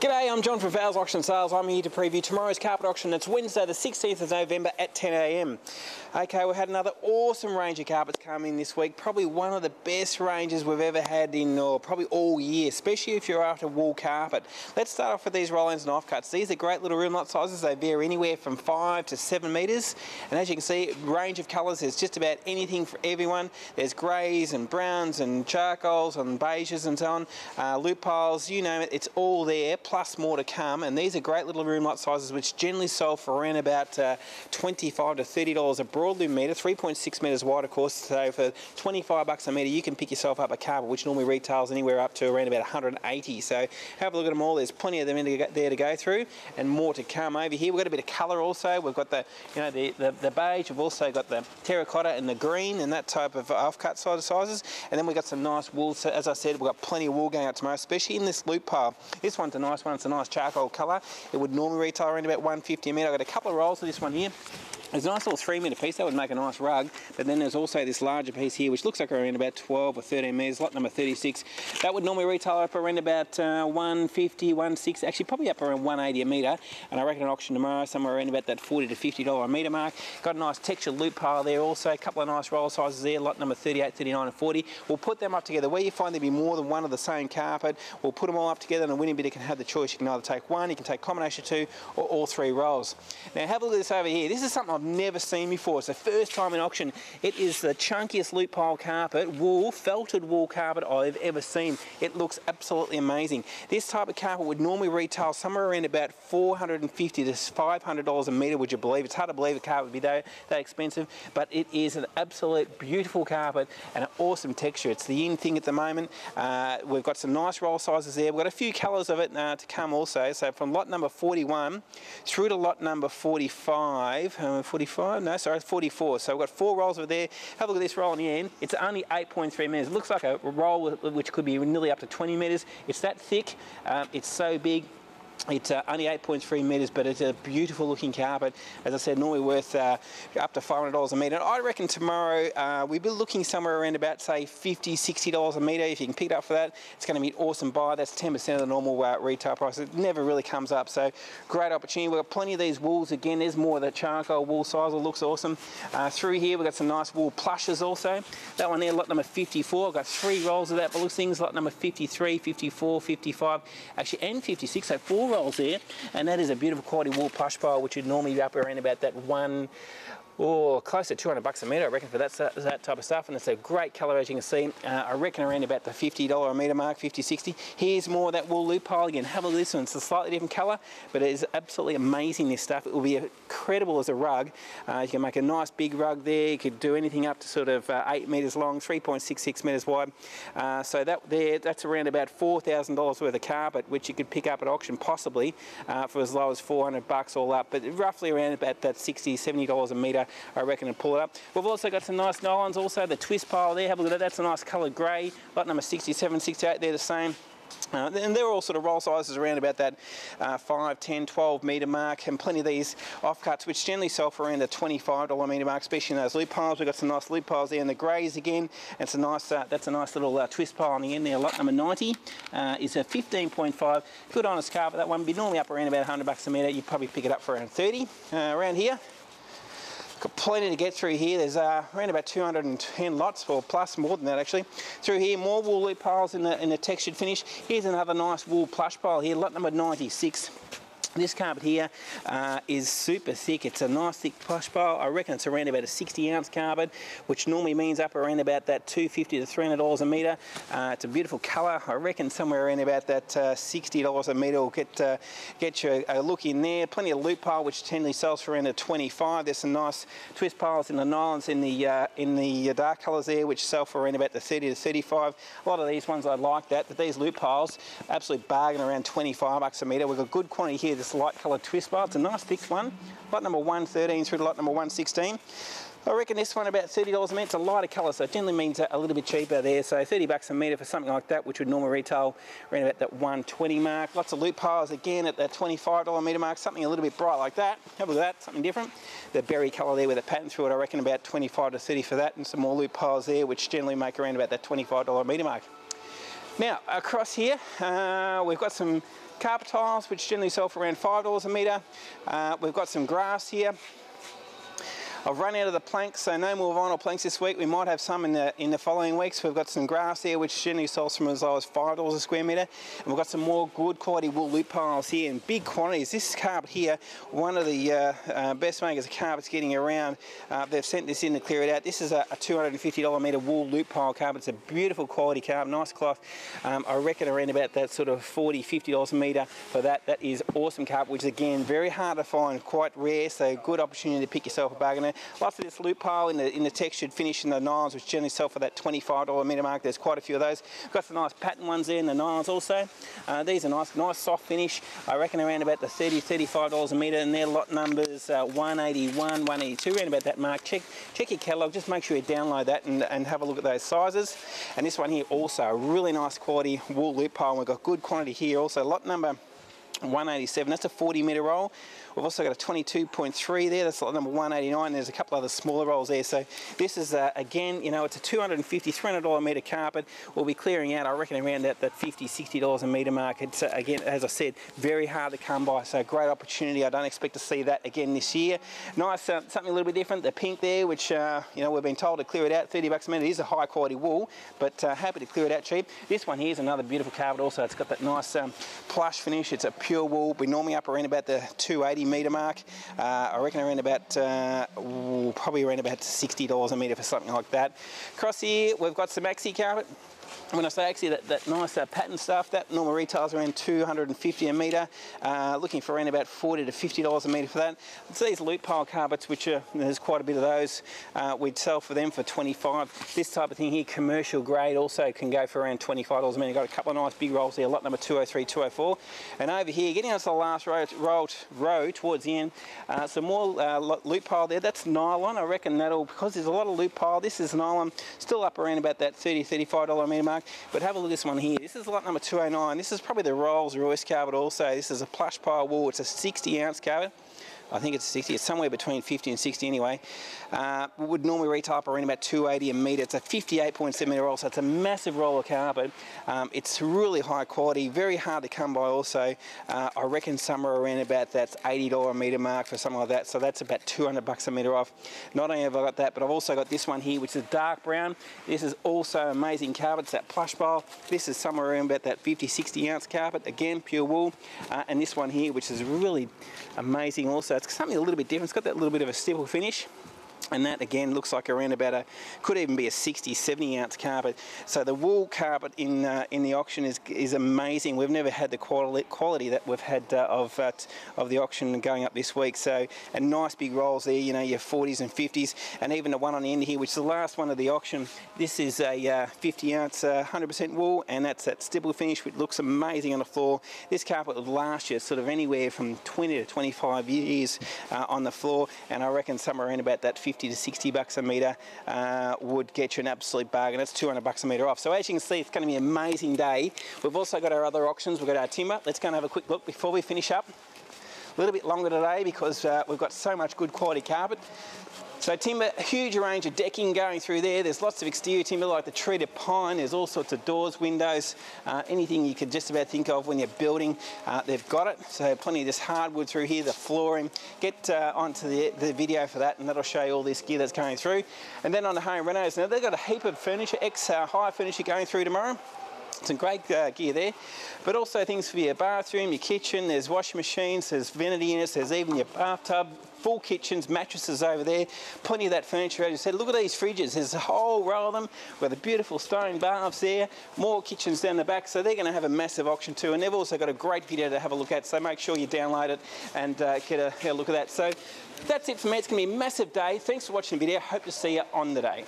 G'day, I'm John from Fowles Auction Sales. I'm here to preview tomorrow's carpet auction. It's Wednesday, the 16th of November at 10am. Okay, we had another awesome range of carpets come in this week. Probably one of the best ranges we've ever had in, or probably all year, especially if you're after wool carpet. Let's start off with these roll-ins and offcuts. These are great little room lot sizes. They vary anywhere from 5 to 7 metres. And as you can see, range of colours. There's just about anything for everyone. There's greys and browns and charcoals and beiges and so on. Uh, loop piles, you name it, it's all there plus more to come. And these are great little room lot sizes, which generally sell for around about uh, 25 to $30 a broadloom metre, 3.6 metres wide, of course. So for 25 bucks a metre, you can pick yourself up a carpet, which normally retails anywhere up to around about 180. So have a look at them all. There's plenty of them there to go through and more to come. Over here, we've got a bit of colour also. We've got the, you know, the, the, the beige. We've also got the terracotta and the green and that type of offcut side sizes. And then we've got some nice wool. So as I said, we've got plenty of wool going out tomorrow, especially in this loop pile. This one's a nice nice one. It's a nice charcoal colour. It would normally retail around about 150 a metre. I've got a couple of rolls of this one here. There's a nice little three metre piece, that would make a nice rug, but then there's also this larger piece here, which looks like around about 12 or 13 metres, lot number 36. That would normally retail up around about uh, 150, 160, actually probably up around 180 a metre, and I reckon an auction tomorrow somewhere around about that 40 to $50 a metre mark. Got a nice textured loop pile there also, a couple of nice roll sizes there, lot number 38, 39 and 40. We'll put them up together. Where you find there be more than one of the same carpet, we'll put them all up together and the winning bidder can have the choice. You can either take one, you can take combination two, or all three rolls. Now have a look at this over here. This is something I've never seen before. It's the first time in auction. It is the chunkiest loop pile carpet, wool, felted wool carpet I've ever seen. It looks absolutely amazing. This type of carpet would normally retail somewhere around about 450 to $500 a metre, would you believe? It's hard to believe a carpet would be that, that expensive, but it is an absolute beautiful carpet and an awesome texture. It's the in thing at the moment. Uh, we've got some nice roll sizes there. We've got a few colours of it uh, to come also. So from lot number 41 through to lot number 45, uh, 45, no, sorry, sorry, 44. So we've got four rolls over there. Have a look at this roll on the end. It's only 8.3 metres. It looks like a roll which could be nearly up to 20 metres. It's that thick. Um, it's so big. It's uh, only 8.3 metres, but it's a beautiful looking carpet. As I said, normally worth uh, up to $500 a metre. I reckon tomorrow uh, we'll be looking somewhere around about, say, $50, $60 a metre. If you can pick it up for that, it's going to be an awesome buy. That's 10% of the normal uh, retail price. It never really comes up, so great opportunity. We've got plenty of these wools. Again, there's more of the charcoal wool size. It looks awesome. Uh, through here, we've got some nice wool plushes also. That one there, lot number 54. I've got three rolls of that, but looks things lot number 53, 54, 55, actually, and 56. So four rolls there, and that is a beautiful quality wool plush pile, which would normally be up around about that one or close to 200 bucks a metre, I reckon, for that, that type of stuff. And it's a great colour, as you can see. Uh, I reckon around about the $50 a metre mark, 50, 60. Here's more of that wool loop pile again. Have a look at this one. It's a slightly different colour, but it is absolutely amazing, this stuff. It will be incredible as a rug. Uh, you can make a nice big rug there. You could do anything up to sort of uh, 8 metres long, 3.66 metres wide. Uh, so that there, that's around about $4,000 worth of carpet, which you could pick up at auction possibly uh, for as low as 400 bucks all up, but roughly around about that 60, $70 a metre I reckon, and pull it up. We've also got some nice nylons also, the twist pile there, have a look at that, that's a nice coloured grey, lot number 67, 68, they're the same. Uh, and they're all sort of roll sizes around about that uh, 5, 10, 12 metre mark and plenty of these offcuts which generally sell for around the $25 metre mark, especially in those loop piles. We've got some nice loop piles there and the greys again. It's a nice, uh, that's a nice little uh, twist pile on the end there. Lot number 90 uh, is a 15.5. Good honest carpet, that one would be normally up around about 100 bucks a metre. You'd probably pick it up for around 30 uh, around here. Got plenty to get through here. There's uh, around about 210 lots, or plus, more than that actually. Through here, more wool loop piles in the, in the textured finish. Here's another nice wool plush pile here, lot number 96. This carpet here uh, is super thick. It's a nice thick plush pile. I reckon it's around about a 60 ounce carpet, which normally means up around about that 250 to 300 dollars a metre. Uh, it's a beautiful colour. I reckon somewhere around about that uh, 60 dollars a metre will get uh, get you a, look in there. Plenty of loop pile, which generally sells for around a 25. There's some nice twist piles in the nylons in the uh, in the dark colours there, which sell for around about the 30 to 35. A lot of these ones I like that, but these loop piles, absolute bargain around 25 bucks a metre. We've got good quantity here this light coloured twist bar. It's a nice thick one. Lot number 113 through to lot number 116. I reckon this one about $30 a metre. It's a lighter colour, so it generally means a little bit cheaper there. So 30 bucks a metre for something like that, which would normally retail around about that 120 mark. Lots of loop piles again at that $25 a metre mark. Something a little bit bright like that. Have a look at that, something different. The berry colour there with a pattern through it, I reckon about 25 to 30 for that, and some more loop piles there, which generally make around about that $25 a metre mark. Now, across here, uh, we've got some carpet tiles, which generally sell for around $5 a metre. Uh, we've got some grass here. I've run out of the planks, so no more vinyl planks this week. We might have some in the in the following weeks. We've got some grass here, which generally sells from as low as five dollars a square metre, and we've got some more good quality wool loop piles here in big quantities. This carpet here, one of the uh, uh, best makers of carpets getting around. Uh, they've sent this in to clear it out. This is a, a $250 metre wool loop pile carpet. It's a beautiful quality carpet, nice cloth. Um, I reckon around about that sort of 40 $50 a metre for that. That is awesome carpet, which is again very hard to find, quite rare. So good opportunity to pick yourself a bargain Lots of this loop pile in the, in the textured finish in the nylons, which generally sell for that $25 metre mark. There's quite a few of those. Got some nice pattern ones there in the nylons also. Uh, these are nice, nice soft finish. I reckon around about the 30 $35 a metre, and their lot numbers uh, 181, 182, around about that mark. Check, check your catalogue, just make sure you download that and, and have a look at those sizes. And this one here also, a really nice quality wool loop pile. We've got good quantity here also. Lot number 187, that's a 40 metre roll. We've also got a 22.3 there, that's lot number 189. There's a couple other smaller rolls there. So this is, uh, again, you know, it's a 250 $300 a metre carpet. We'll be clearing out, I reckon, around that, that $50, $60 a metre mark. It's, uh, again, as I said, very hard to come by. So great opportunity. I don't expect to see that again this year. Nice, uh, something a little bit different. The pink there, which, uh, you know, we've been told to clear it out, 30 bucks a metre. It is a high quality wool, but uh, happy to clear it out cheap. This one here is another beautiful carpet also. It's got that nice um, plush finish. It's a pure wool. We normally up around about the 280 80 metre mark. Uh, I reckon around about, uh, probably around about $60 a metre for something like that. Across here, we've got some maxi carpet when I say actually that, that nice uh, pattern stuff, that normal retails around 250 a metre, uh, looking for around about 40 to $50 a metre for that. It's these loop pile carpets, which are, there's quite a bit of those, uh, we'd sell for them for 25. This type of thing here, commercial grade, also can go for around $25 a metre. Got a couple of nice big rolls there, lot number 203, 204. And over here, getting onto the last row, row, row towards the end, uh, some more uh, loop pile there. That's nylon. I reckon that'll, because there's a lot of loop pile, this is nylon, still up around about that $30, $35 a metre mark. But have a look at this one here. This is lot number 209. This is probably the Rolls Royce carpet also. This is a plush pile wool. It's a 60 ounce carpet. I think it's 60, it's somewhere between 50 and 60 anyway. Uh, would normally retail around about 280 a metre. It's a 58.7 metre roll, so it's a massive roll of carpet. Um, it's really high quality, very hard to come by also. Uh, I reckon somewhere around about that's $80 a metre mark for something like that, so that's about 200 bucks a metre off. Not only have I got that, but I've also got this one here, which is dark brown. This is also amazing carpet, it's that plush pile. This is somewhere around about that 50, 60 ounce carpet, again, pure wool. Uh, and this one here, which is really amazing also it's something a little bit different. It's got that little bit of a stipple finish and that again looks like around about a could even be a 60 70 ounce carpet. So the wool carpet in uh, in the auction is is amazing. We've never had the quality quality that we've had uh, of uh, of the auction going up this week. So and nice big rolls there you know your 40s and 50s and even the one on the end here which is the last one of the auction. This is a uh, 50 ounce 100% uh, wool and that's that stipple finish which looks amazing on the floor. This carpet would last you sort of anywhere from 20 to 25 years uh, on the floor and I reckon somewhere around about that 50 to 60 bucks a metre uh, would get you an absolute bargain. That's 200 bucks a metre off. So as you can see, it's going to be an amazing day. We've also got our other auctions. We've got our timber. Let's go and have a quick look before we finish up. A little bit longer today because uh, we've got so much good quality carpet. So timber, huge range of decking going through there. There's lots of exterior timber like the treated pine. There's all sorts of doors, windows, uh, anything you could just about think of when you're building, uh, they've got it. So plenty of this hardwood through here, the flooring. Get uh, onto the, the video for that and that'll show you all this gear that's going through. And then on the home renos, now they've got a heap of furniture, ex-hire uh, furniture going through tomorrow. Some great uh, gear there, but also things for your bathroom, your kitchen, there's washing machines, there's vanity units, there's even your bathtub, full kitchens, mattresses over there, plenty of that furniture. As you said, look at these fridges. There's a whole row of them with the beautiful stone baths there, more kitchens down the back. So they're going to have a massive auction too. And they've also got a great video to have a look at. So make sure you download it and uh, get, a, get a look at that. So that's it for me. It's going to be a massive day. Thanks for watching the video. Hope to see you on the day.